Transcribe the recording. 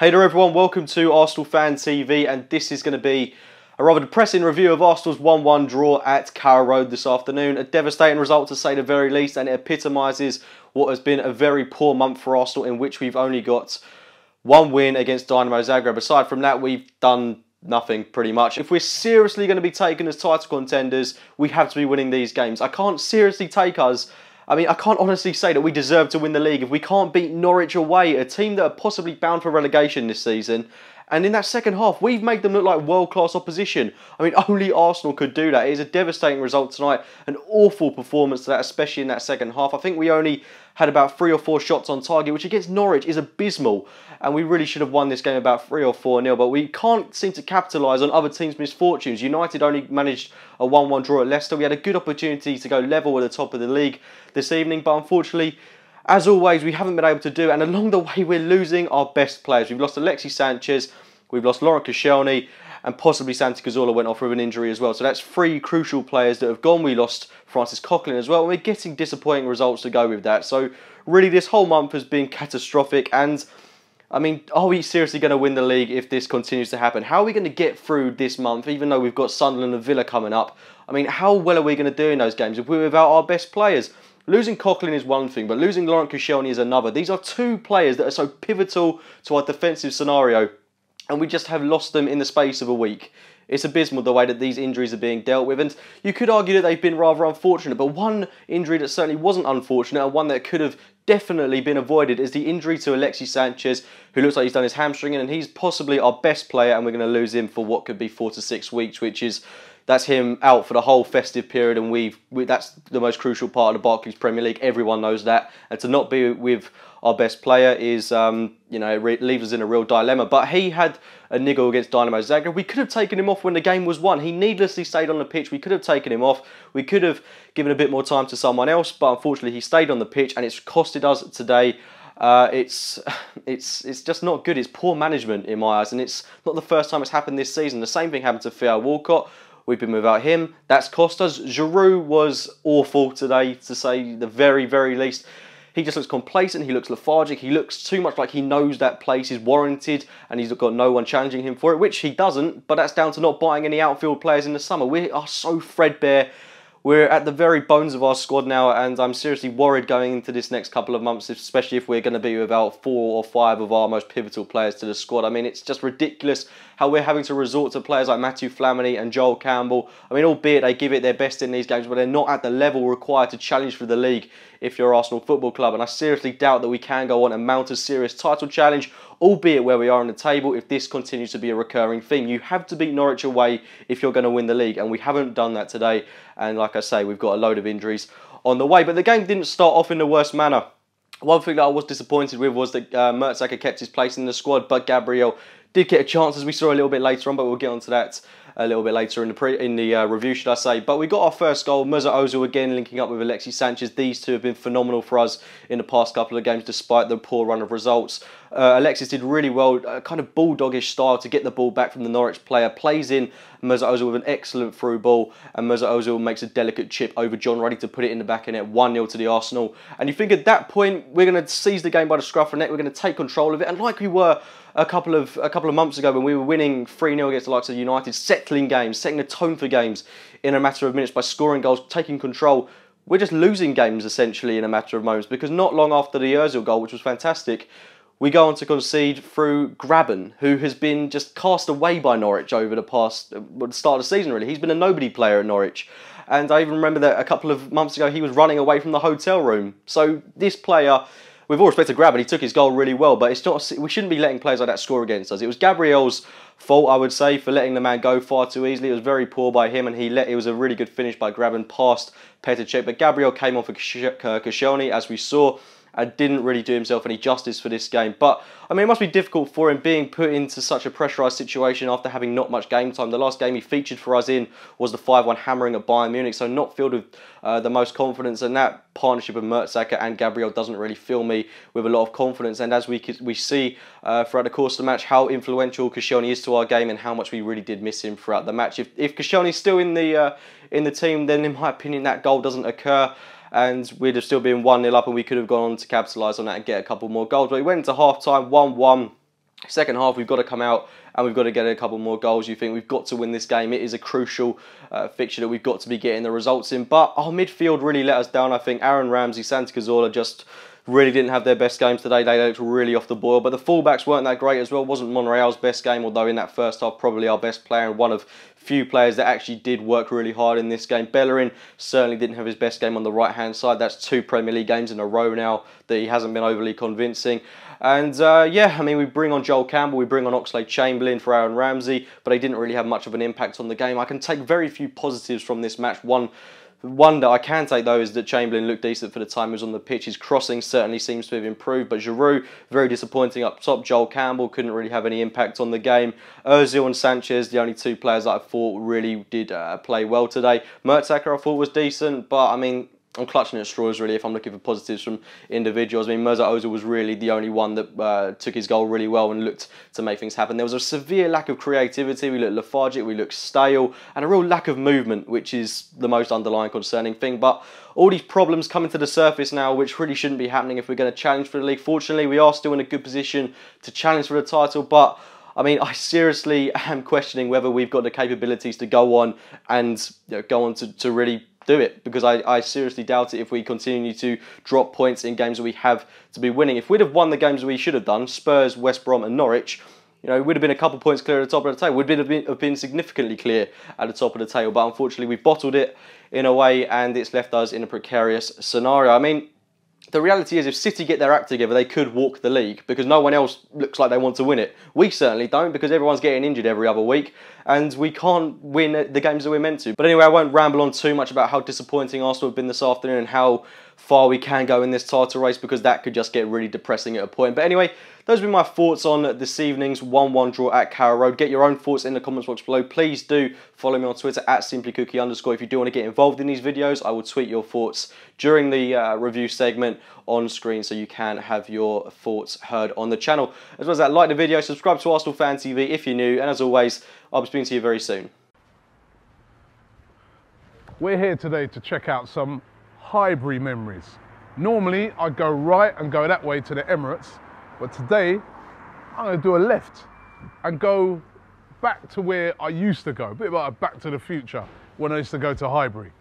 Hey there everyone, welcome to Arsenal Fan TV and this is going to be a rather depressing review of Arsenal's 1-1 draw at Carrow Road this afternoon. A devastating result to say the very least and it epitomises what has been a very poor month for Arsenal in which we've only got one win against Dynamo Zagreb. Aside from that, we've done nothing pretty much. If we're seriously going to be taken as title contenders, we have to be winning these games. I can't seriously take us I mean, I can't honestly say that we deserve to win the league if we can't beat Norwich away, a team that are possibly bound for relegation this season. And in that second half, we've made them look like world class opposition. I mean, only Arsenal could do that. It is a devastating result tonight, an awful performance to that, especially in that second half. I think we only had about three or four shots on target, which against Norwich is abysmal. And we really should have won this game about three or four nil. But we can't seem to capitalise on other teams' misfortunes. United only managed a 1 1 draw at Leicester. We had a good opportunity to go level at the top of the league this evening, but unfortunately, as always, we haven't been able to do and along the way, we're losing our best players. We've lost Alexis Sanchez, we've lost Laurent Koscielny, and possibly Santi Cazorla went off with an injury as well. So that's three crucial players that have gone. We lost Francis Coquelin as well, and we're getting disappointing results to go with that. So really, this whole month has been catastrophic, and I mean, are we seriously going to win the league if this continues to happen? How are we going to get through this month, even though we've got Sunderland and Villa coming up? I mean, how well are we going to do in those games if we're without our best players? Losing Coquelin is one thing, but losing Laurent Koscielny is another. These are two players that are so pivotal to our defensive scenario, and we just have lost them in the space of a week. It's abysmal the way that these injuries are being dealt with, and you could argue that they've been rather unfortunate, but one injury that certainly wasn't unfortunate, and one that could have definitely been avoided, is the injury to Alexis Sanchez, who looks like he's done his hamstring, and he's possibly our best player, and we're going to lose him for what could be four to six weeks, which is that's him out for the whole festive period, and we've we, that's the most crucial part of the Barclays Premier League. Everyone knows that, and to not be with our best player is, um, you know, leaves us in a real dilemma. But he had a niggle against Dynamo Zagreb. We could have taken him off when the game was won. He needlessly stayed on the pitch. We could have taken him off. We could have given a bit more time to someone else, but unfortunately he stayed on the pitch, and it's costed us today. Uh, it's it's it's just not good. It's poor management in my eyes, and it's not the first time it's happened this season. The same thing happened to Theo Walcott. We've been without him. That's cost us. Giroud was awful today, to say the very, very least. He just looks complacent. He looks lethargic. He looks too much like he knows that place is warranted and he's got no one challenging him for it, which he doesn't. But that's down to not buying any outfield players in the summer. We are so threadbare we're at the very bones of our squad now, and I'm seriously worried going into this next couple of months, especially if we're going to be without four or five of our most pivotal players to the squad. I mean, it's just ridiculous how we're having to resort to players like Matthew Flamini and Joel Campbell. I mean, albeit they give it their best in these games, but they're not at the level required to challenge for the league if you're Arsenal Football Club. And I seriously doubt that we can go on and mount a serious title challenge albeit where we are on the table, if this continues to be a recurring theme. You have to beat Norwich away if you're going to win the league, and we haven't done that today. And like I say, we've got a load of injuries on the way. But the game didn't start off in the worst manner. One thing that I was disappointed with was that uh, Mertesacker kept his place in the squad, but Gabriel did get a chance, as we saw a little bit later on, but we'll get onto that a little bit later in the pre, in the uh, review, should I say. But we got our first goal. Mesut Ozil again linking up with Alexis Sanchez. These two have been phenomenal for us in the past couple of games, despite the poor run of results. Uh, Alexis did really well, uh, kind of bulldogish style to get the ball back from the Norwich player. Plays in Mesut Ozil with an excellent through ball, and Mesut Ozil makes a delicate chip over John Ruddy to put it in the back of net, 1 0 to the Arsenal. And you think at that point, we're going to seize the game by the scruff of the neck, we're going to take control of it, and like we were a couple of a couple of months ago when we were winning 3-0 against the likes of United, settling games, setting the tone for games in a matter of minutes by scoring goals, taking control. We're just losing games essentially in a matter of moments because not long after the Ozil goal, which was fantastic, we go on to concede through Grabban, who has been just cast away by Norwich over the past uh, well, the start of the season. Really, he's been a nobody player at Norwich, and I even remember that a couple of months ago he was running away from the hotel room. So this player with all respect to Grab, and he took his goal really well, but it's not. We shouldn't be letting players like that score against us. It was Gabriel's fault, I would say, for letting the man go far too easily. It was very poor by him, and he let. It was a really good finish by Grabban past Petr Cech, but Gabriel came on for Koscielny, as we saw and didn't really do himself any justice for this game. But I mean, it must be difficult for him being put into such a pressurised situation after having not much game time. The last game he featured for us in was the 5-1 hammering at Bayern Munich, so not filled with uh, the most confidence. And that partnership of Mertesacker and Gabriel doesn't really fill me with a lot of confidence. And as we we see uh, throughout the course of the match, how influential Koscielny is to our game and how much we really did miss him throughout the match. If if Koscielny's still in the uh, in the team, then in my opinion that goal doesn't occur and we'd have still been 1 0 up and we could have gone on to capitalise on that and get a couple more goals. But we went into half time 1 1. Second half, we've got to come out and we've got to get a couple more goals. You think we've got to win this game. It is a crucial uh, fixture that we've got to be getting the results in. But our midfield really let us down. I think Aaron Ramsey, Santi Cazorla just really didn't have their best games today. They looked really off the boil. But the fullbacks weren't that great as well. Wasn't Monreal's best game, although in that first half, probably our best player and one of few players that actually did work really hard in this game. Bellerin certainly didn't have his best game on the right hand side. That's two Premier League games in a row now that he hasn't been overly convincing. And uh, yeah, I mean, we bring on Joel Campbell, we bring on Oxlade Chamberlain for Aaron Ramsey, but they didn't really have much of an impact on the game. I can take very few positives from this match. One one that I can take though is that Chamberlain looked decent for the time he was on the pitch. His crossing certainly seems to have improved, but Giroud very disappointing up top. Joel Campbell couldn't really have any impact on the game. Ozil and Sanchez, the only two players that I thought really did uh, play well today. Mertesacker I thought was decent, but I mean I'm clutching at straws really if I'm looking for positives from individuals. I mean, Mesut Ozil was really the only one that uh, took his goal really well and looked to make things happen. There was a severe lack of creativity. We looked lethargic, we looked stale, and a real lack of movement, which is the most underlying concerning thing. But all these problems coming to the surface now, which really shouldn't be happening if we're going to challenge for the league. Fortunately, we are still in a good position to challenge for the title, but I mean, I seriously am questioning whether we've got the capabilities to go on and you know, go on to, to really do it because I, I seriously doubt it if we continue to drop points in games that we have to be winning. If we'd have won the games we should have done, Spurs, West Brom and Norwich, you know, we'd have been a couple points clear at the top of the table. We'd have been, have been significantly clear at the top of the table, but unfortunately we bottled it in a way and it's left us in a precarious scenario. I mean, the reality is if City get their act together, they could walk the league because no one else looks like they want to win it. We certainly don't because everyone's getting injured every other week and we can't win the games that we're meant to. But anyway, I won't ramble on too much about how disappointing Arsenal have been this afternoon and how far we can go in this title race because that could just get really depressing at a point. But anyway, those have been my thoughts on this evening's 1-1 draw at Carrow Road. Get your own thoughts in the comments box below. Please do follow me on Twitter at simplycookie underscore. If you do want to get involved in these videos, I will tweet your thoughts during the uh, review segment on screen so you can have your thoughts heard on the channel. As well as that, like the video, subscribe to Arsenal Fan TV if you're new, and as always, I'll be speaking to you very soon. We're here today to check out some Highbury memories. Normally, I go right and go that way to the Emirates, but today, I'm gonna do a left and go back to where I used to go, a bit like Back to the Future when I used to go to Highbury.